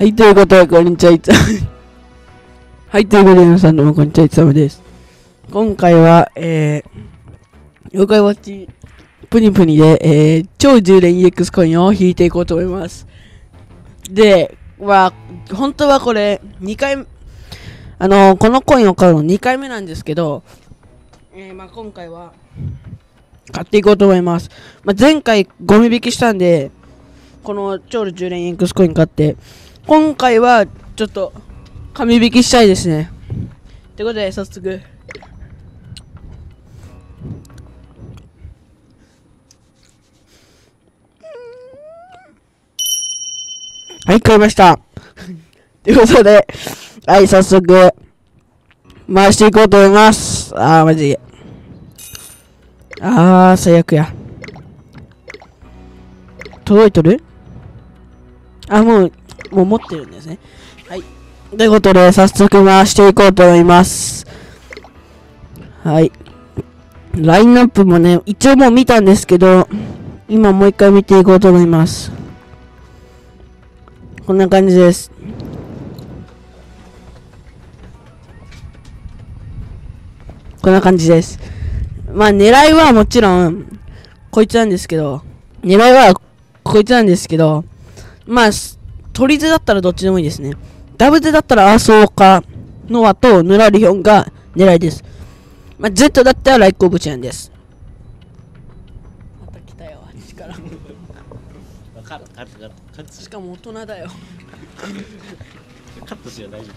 はい、ということで、こんにちは、いつはい、ということで、皆さんどうもこんにちは、いつまです。今回は、えー、妖怪ウォッチ、プニプニで、えー、超充電 EX コインを引いていこうと思います。で、は、本当はこれ、2回、あのこのコインを買うの2回目なんですけど、えー、まあ今回は、買っていこうと思います。まあ、前回ゴミ引きしたんで、この超充電 EX コイン買って、今回はちょっと紙引きしたいですね。ということで、早速。はい、買いました。ということで、はい、早速、回していこうと思います。あー、マジで。あー、最悪や。届いとる？あ、もう、もう持ってるんですね。はい。ということで、早速回していこうと思います。はい。ラインナップもね、一応もう見たんですけど、今もう一回見ていこうと思います。こんな感じです。こんな感じです。まあ狙いはもちろん、こいつなんですけど、狙いはこいつなんですけど、まあ、取り手だったらどっちでもいいですね。ダブ手だったらアーソーか、ノアとヌラリオンが狙いです。まあ、Z だったらライコブチャンです。また来たよ、あっちから。分かるカットカットカットしかも大人だよ。カットすれば大丈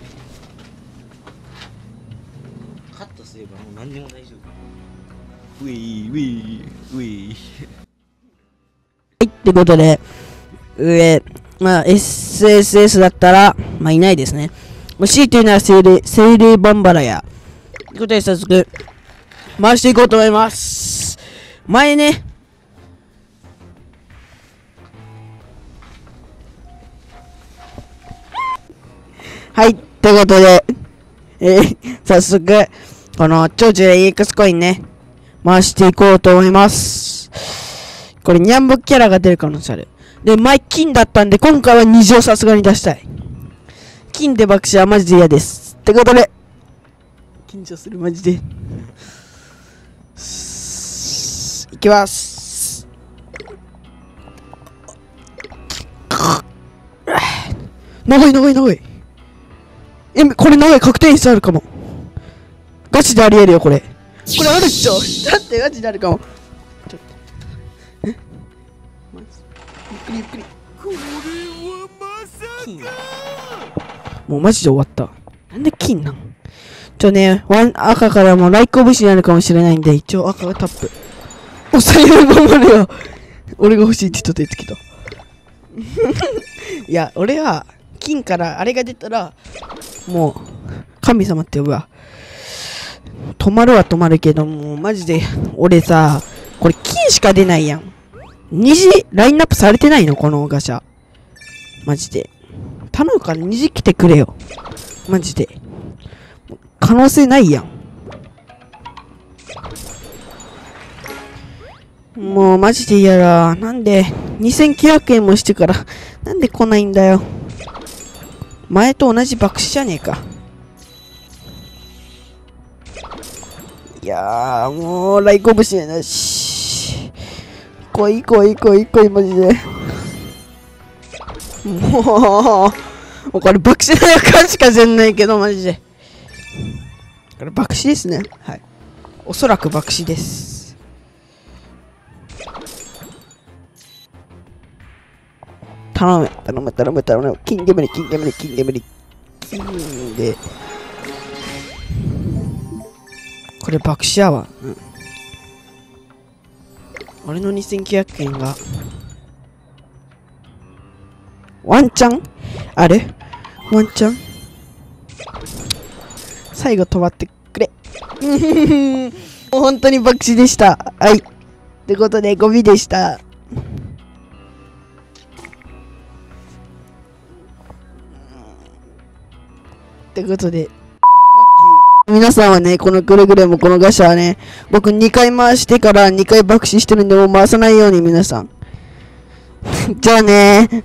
夫カットすればもう何にも大丈夫ウィーウィーウィーはい、ってことで、上、まあ、SSS だったら、まあ、いないですね。もう C というのは精霊、精霊バンバラヤ。ということで、早速、回していこうと思います。前ね、はい、ということで、えー、早速、この超重 EX コインね、回していこうと思います。これ、ニャンボキャラが出る可能性ある。で、前金だったんで、今回は虹をさすがに出したい。金で爆死はマジで嫌です。ってことで、緊張する、マジで。いきます。長い長い長い。え、これ長い確定率あるかも。ガチでありえるよ、これ。これあるっしょ。だってガチであるかも。ゆっくりゆっくり。金もうマジで終わった。なんで金なん？ちょね、ワン赤からもうライコブシになるかもしれないんで、一応赤がタップ。お、最後頑張れよ。俺が欲しいって人出てきた？いや、俺は、金からあれが出たら、もう、神様って呼ぶわ。止まるは止まるけども、マジで、俺さ、これ金しか出ないやん。虹、ラインナップされてないの？このガシャ。マジで。頼むから虹来てくれよ。マジで。可能性ないやん。もうマジで嫌だ。なんで、2900円もしてから、なんで来ないんだよ。前と同じ爆死じゃねえか。いやー、もう、来コブしなし。来い来い来い来い、マジで。もう、これ爆死の予感しかせんないけど、マジで。これ爆死ですね。はい。おそらく爆死です。頼む、頼む、頼む、頼む。金煙、金煙、金煙。金で。これ爆死やわ。うん。俺の2900円が。ワンチャン？あるワンチャン？最後止まってくれ。もう本当に爆死でした。はい。ってことで、ゴミでした。ってことで、皆さんはね、このくれぐれもこのガシャはね、僕2回回してから2回爆死してるんで、もう回さないように皆さん。じゃあね